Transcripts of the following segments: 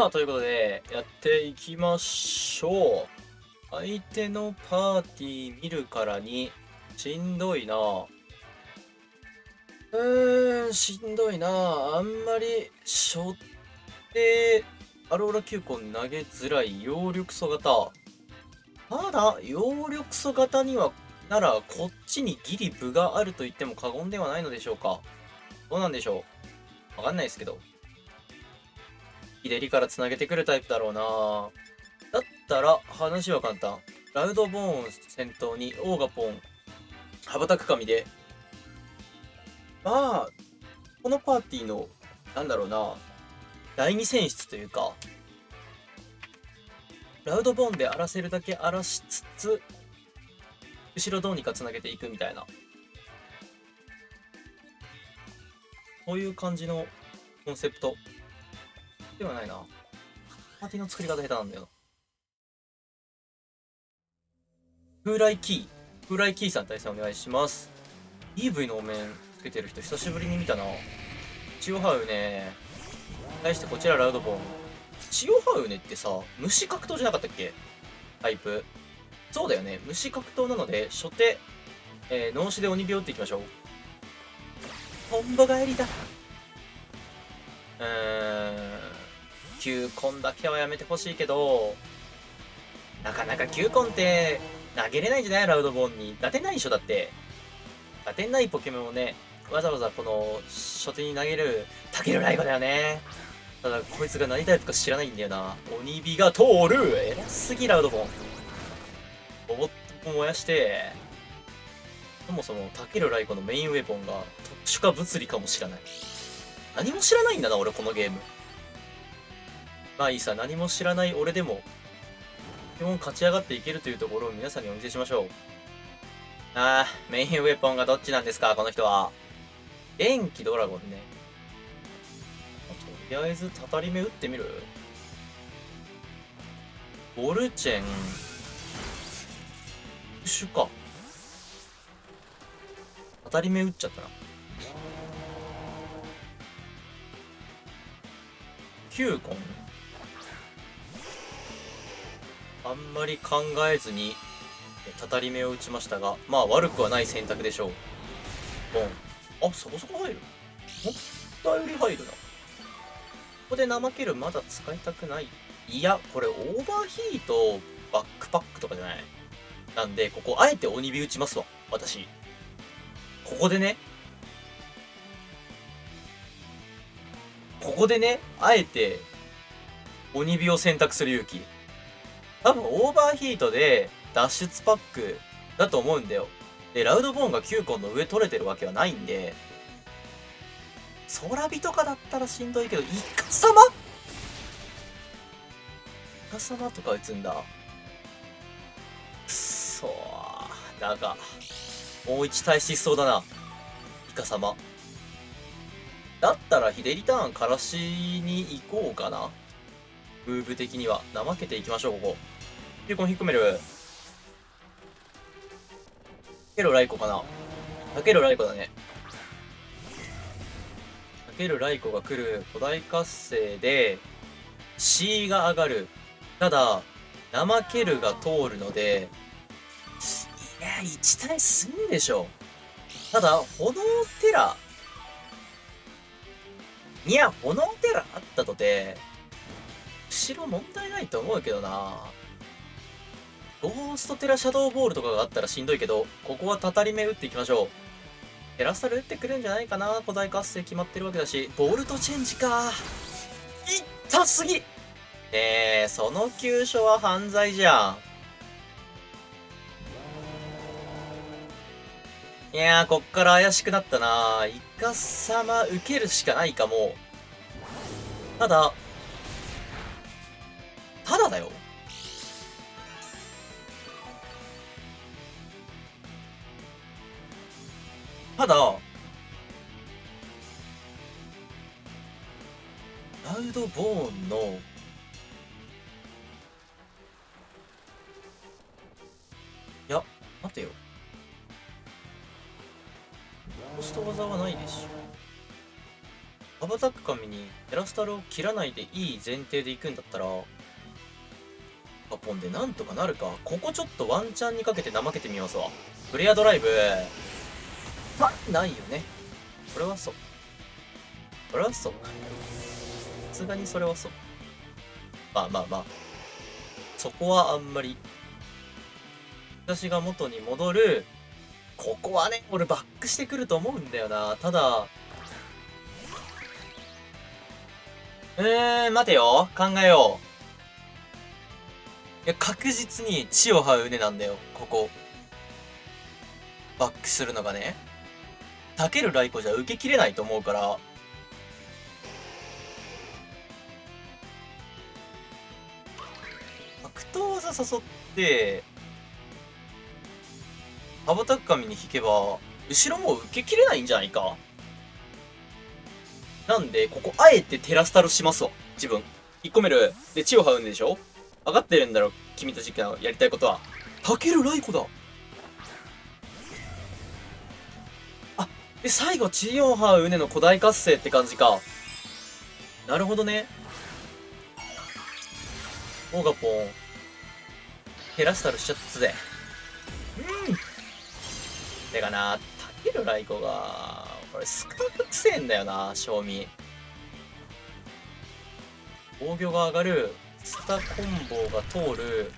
さあ、ということで、やっていきましょう。相手のパーティー見るからに、しんどいな。うーん、しんどいな。あんまり、しょって、アローラ球根投げづらい葉緑素型。ただ、葉緑素型には、なら、こっちにギリ分があると言っても過言ではないのでしょうか。どうなんでしょうわかんないですけど。ひでりから繋げてくるタイプだろうな。だったら、話は簡単。ラウドボーン先頭にオーガポン、羽ばたく神で、まあ、このパーティーの、なんだろうな、第二選出というか、ラウドボーンで荒らせるだけ荒らしつつ、後ろどうにか繋げていくみたいな。そういう感じのコンセプト。ではないな。パーティーの作り方下手なんだよ。風来キー。風来キーさん対戦お願いします。EV のお面つけてる人久しぶりに見たな。チオハウね。対してこちらラウドボーン。チオハウネってさ、虫格闘じゃなかったっけ？タイプ。そうだよね。虫格闘なので、初手、えー、脳死で鬼病っていきましょう。トンボ返りだ。うーん。球根だけはやめてほしいけど、なかなか球根って投げれないんじゃない？ラウドボーンに。打てないでしょだって。打てないポケモンをね、わざわざこの初手に投げるタケルライコだよね。ただこいつが何タイプか知らないんだよな。鬼火が通る偉すぎラウドボン。ロボットを燃やして、そもそもタケルライコのメインウェポンが特殊化物理かもしれない。何も知らないんだな、俺このゲーム。まあいいさ、何も知らない俺でも、基本勝ち上がっていけるというところを皆さんにお見せしましょう。あー、メインウェポンがどっちなんですか、この人は。元気ドラゴンね。とりあえず、たたり目打ってみる？ボルチェン、特殊か。たたり目打っちゃったな。キューコンあんまり考えずにたたり目を打ちましたがまあ悪くはない選択でしょう。ボン。あそこそこ入る。思ったより入るな。ここで怠けるまだ使いたくない。いやこれオーバーヒートバックパックとかじゃない？なんでここあえて鬼火打ちますわ。私。ここでね。ここでねあえて鬼火を選択する勇気。多分オーバーヒートで脱出パックだと思うんだよ。で、ラウドボーンが9コンの上取れてるわけはないんで、空火とかだったらしんどいけど、イカ様？イカ様とか打つんだ。くっそー。だが、もう一対しそうだな。イカ様。だったらヒデリターンからしに行こうかな。ムーブ的には。怠けていきましょう、ここ。ピュコン引っ込める。タケルライコかなタケルライコだね。タケルライコが来る古代活性で C が上がる。ただ、怠けるが通るので、いや、1対すんでしょ。ただ、炎テラ、いや、炎テラあったとて、後ろ問題ないと思うけどなゴーストテラシャドーボールとかがあったらしんどいけど、ここはたたり目打っていきましょう。テラスタル打ってくるんじゃないかな古代活性決まってるわけだし、ボルトチェンジか。痛すぎねえ、その急所は犯罪じゃん。いやー、こっから怪しくなったなイカ様受けるしかないかも。ただ、ただだよ。ただ、ラウドボーンの、いや、待てよ。コスト技はないでしょ。アバタック神にテラスタルを切らないでいい前提で行くんだったらカポンでなんとかなるかここちょっとワンチャンにかけて怠けてみますわフレアドライブないよね。これはそう。これはそう。さすがにそれはそう。まあまあまあ。そこはあんまり。私が元に戻る。ここはね俺バックしてくると思うんだよな。ただ。うーん待てよ。考えよう。いや確実に血を這う畝なんだよ。ここ。バックするのがね。たけるライコじゃ受けきれないと思うから。格闘技誘って羽ばたく神に引けば後ろも受けきれないんじゃないか。なんでここあえてテラスタルしますわ。自分。1個目るで血を這うんでしょ？分かってるんだろ君たちがやりたいことは。たけるライコだ。で最後血を這う畝の古代活性って感じか。なるほどね。オーガポン。テラスタルしちゃったぜ。うん。てかなたけるライコがこれ少なくせえんだよな賞味。防御が上がるスタコンボが通る。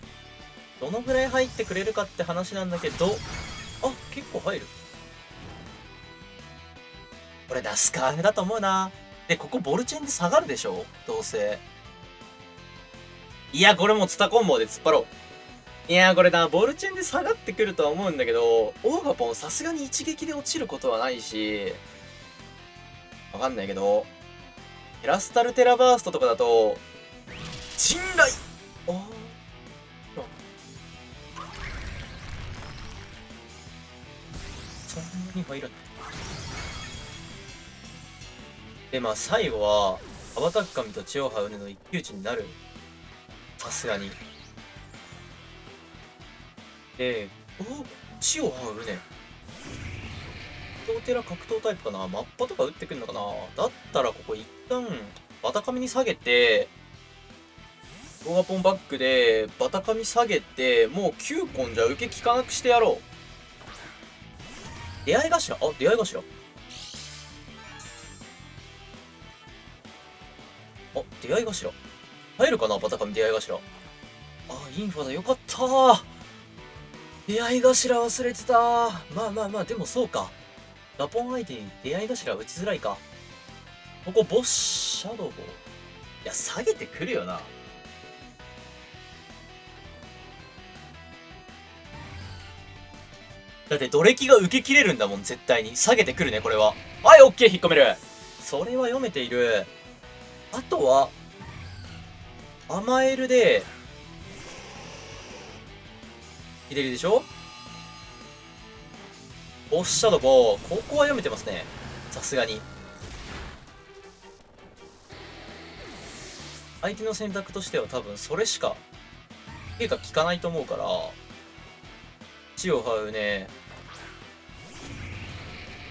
どのぐらい入ってくれるかって話なんだけど。あ結構入るこれダスカーフだと思うな。でここボルチェンで下がるでしょ？どうせ。いやこれもツタコンボで突っ張ろう。いやこれな、ボルチェンで下がってくるとは思うんだけど、オーガポンさすがに一撃で落ちることはないし、わかんないけど、テラスタルテラバーストとかだと、信頼ああ。そんなに入らない。で、まあ最後は、羽ばたく神と血を這うねの一騎打ちになる。さすがに。で、お血を這うね。格闘テラ格闘タイプかなマッパとか打ってくんのかなだったらここ一旦、バタカミに下げて、動画ポンバックで、バタカミ下げて、もう9コンじゃ受け効かなくしてやろう。出会い頭？あ、出会い頭？あ、出会い頭入るかなバタカミ出会い頭。あ、インファだ。よかった出会い頭忘れてたまあまあまあ、でもそうか。ラポン相手に出会い頭打ちづらいか。ここ、ボッシャドウいや、下げてくるよな。だって、ドレキが受け切れるんだもん、絶対に。下げてくるね、これは。はい、オッケー、引っ込める。それは読めている。あとは、甘えるで、左でしょ？ボッシャドボここは読めてますね。さすがに。相手の選択としては多分それしか、手が効かないと思うから、血を這うね。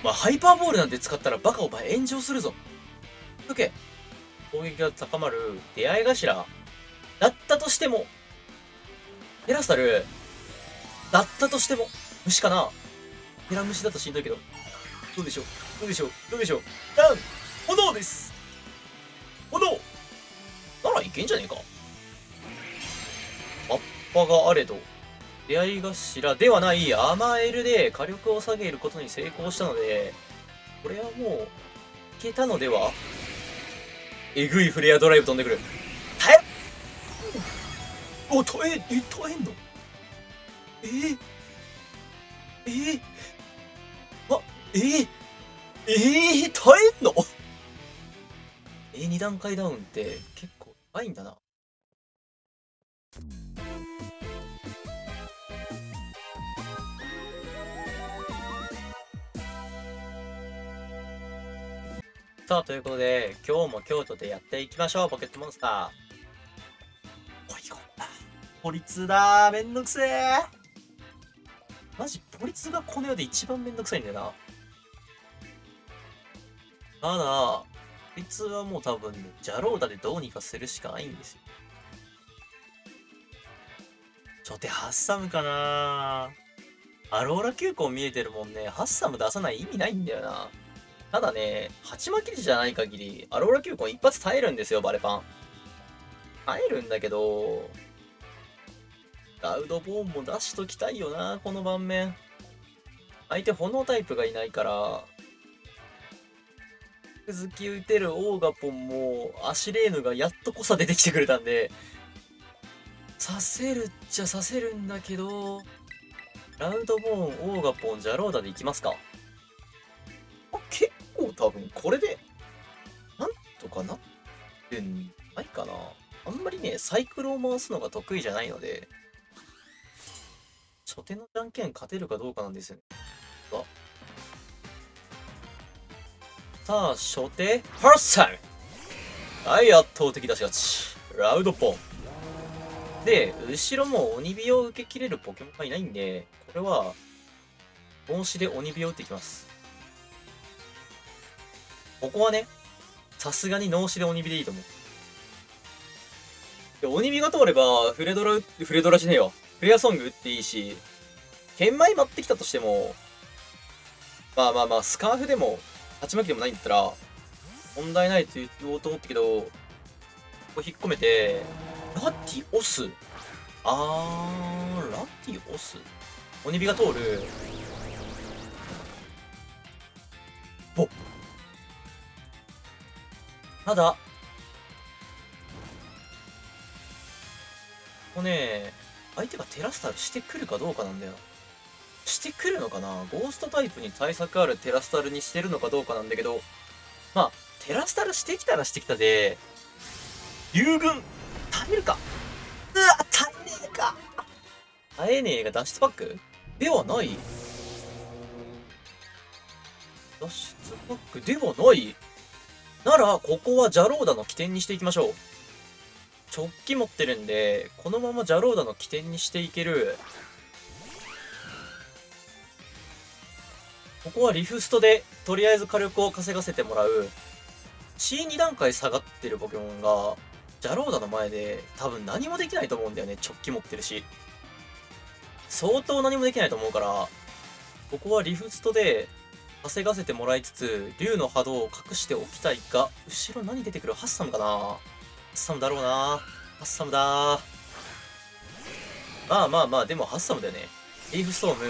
まあ、ハイパーボールなんて使ったらバカお前炎上するぞ。受け。攻撃が高まる出会い頭だったとしても、テラスタル、だったとしても、虫かな？テラ虫だとしんどいけど。どうでしょう？どうでしょう？どうでしょう？ダウン炎です！炎！ならいけんじゃねえか。葉っぱがあれど、出会い頭ではない甘エルで火力を下げることに成功したので、これはもう、いけたのでは？えぐいフレアドライブ飛んでくる。耐えお、耐え、え、耐えんの？えー、えー、あ、えー、えー、耐えんの？えー、2段階ダウンって結構やばいんだな。さあ、ということで、今日も京都でやっていきましょう、ポケットモンスター。ポリゴンだ。ポリツだめんどくせえマジ、ポリツがこの世で一番めんどくさいんだよな。ただ、こいつはもう多分ね、ジャローダでどうにかするしかないんですよ。初手ハッサムかなアローラ球根見えてるもんね。ハッサム出さない意味ないんだよな。ただね、鉢巻きじゃない限り、アローラ球根一発耐えるんですよ、バレパン。耐えるんだけど、ラウドボーンも出しときたいよな、この盤面。相手炎タイプがいないから、続き打てるオーガポンも、アシレーヌがやっとこさ出てきてくれたんで、させるっちゃさせるんだけど、ラウドボーン、オーガポン、ジャローダでいきますか。多分これで、なんとかなってんないかな。あんまりね、サイクルを回すのが得意じゃないので、初手のじゃんけん勝てるかどうかなんですよね。さあ、初手、ファーストタイムはい、圧倒的出し勝ち。ラウドポン。で、後ろも鬼火を受け切れるポケモンがいないんで、これは、帽子で鬼火を打っていきます。ここはね、さすがに脳死で鬼火でいいと思う。で、鬼火が通れば、フレドラ、フレドラじゃねえよ。フレアソング打っていいし、剣舞待ってきたとしても、まあまあまあ、スカーフでも、鉢巻きでもないんだったら、問題ないと言おうと思ったけど、ここ引っ込めて、ラティオスあー、ラティオス？鬼火が通る。ぼただ、ここね、相手がテラスタルしてくるかどうかなんだよ。してくるのかな？ゴーストタイプに対策あるテラスタルにしてるのかどうかなんだけど、まあ、テラスタルしてきたらしてきたで、流軍、耐えるか。うわ、耐えねえか。耐えねえが脱出パック？ではない。脱出パックではない。なら、ここはジャローダの起点にしていきましょう。直帰持ってるんで、このままジャローダの起点にしていける。ここはリフストで、とりあえず火力を稼がせてもらう。C2 段階下がってるポケモンが、ジャローダの前で多分何もできないと思うんだよね。直帰持ってるし。相当何もできないと思うから、ここはリフストで稼がせてもらいつつ、竜の波動を隠しておきたいが、後ろ何出てくる？ハッサムかな？ハッサムだろうなハッサムだまあまあまあ、でもハッサムだよね。リーフストーム。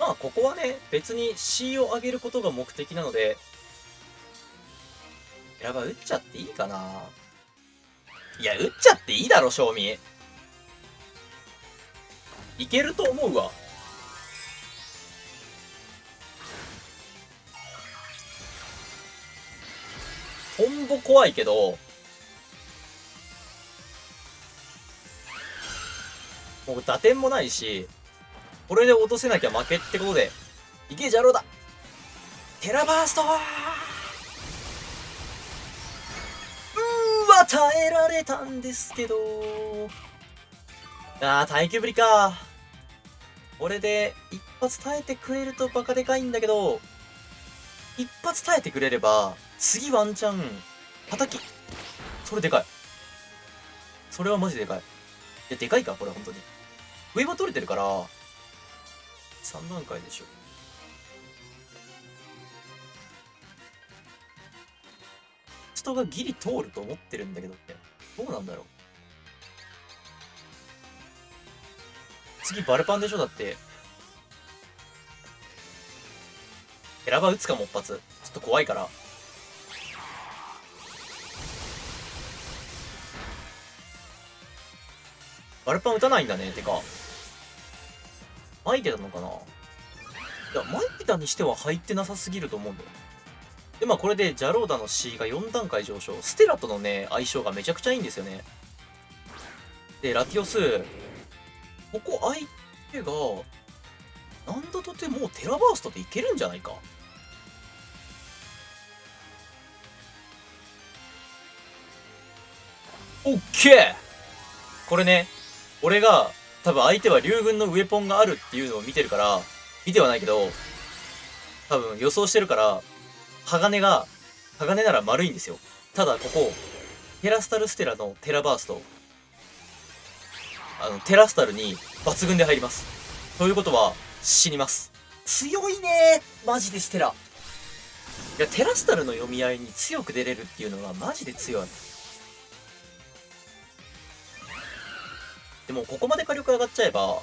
まあ、ここはね、別に C を上げることが目的なので、やば、打っちゃっていいかないや、打っちゃっていいだろ、賞味。いけると思うわ。トンボ怖いけど、もう打点もないし、これで落とせなきゃ負けってことで、いけ、ジャローだ。テラバーストうーわ、耐えられたんですけど。あー、耐久ぶりか。これで、一発耐えてくれるとバカでかいんだけど、一発耐えてくれれば、次ワンチャン、叩き。それでかい。それはマジでかい。いや、でかいか、これ本当に。上は取れてるから、3段階でしょ。人がギリ通ると思ってるんだけどってどうなんだろう次バルパンでしょだって選ば打つかも一発ちょっと怖いからバルパン打たないんだねてか巻いてたのかないや巻いてたにしては入ってなさすぎると思うんだよで、まあこれでジャローダの C が4段階上昇。ステラとのね、相性がめちゃくちゃいいんですよね。で、ラティオス、ここ相手が、なんだとてもうテラバーストでいけるんじゃないか。オッケーこれね、俺が多分相手は竜軍のウェポンがあるっていうのを見てるから、見てはないけど、多分予想してるから、鋼が、鋼なら丸いんですよ。ただここ、テラスタルステラのテラバースト、あの、テラスタルに抜群で入ります。ということは、死にます。強いねマジでステラ。いや、テラスタルの読み合いに強く出れるっていうのがマジで強い。も、ここまで火力上がっちゃえば、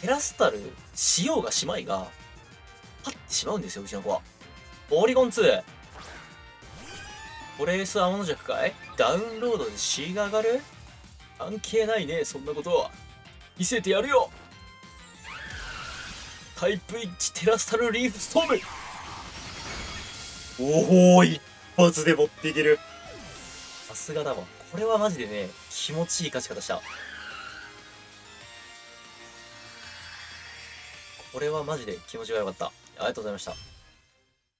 テラスタルしようがしまいが、パッてしまうんですよ、うちの子は。オリゴン2。トレース天の弱かい？ダウンロードで C が上がる？関係ないね、そんなことは。見せてやるよ。タイプ1テラスタルリーフストーム。おお一発で持っていける。さすがだわ。これはマジでね気持ちいい勝ち方した。これはマジで気持ちが良かった。ありがとうございました。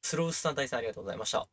スロースさん対戦ありがとうございました。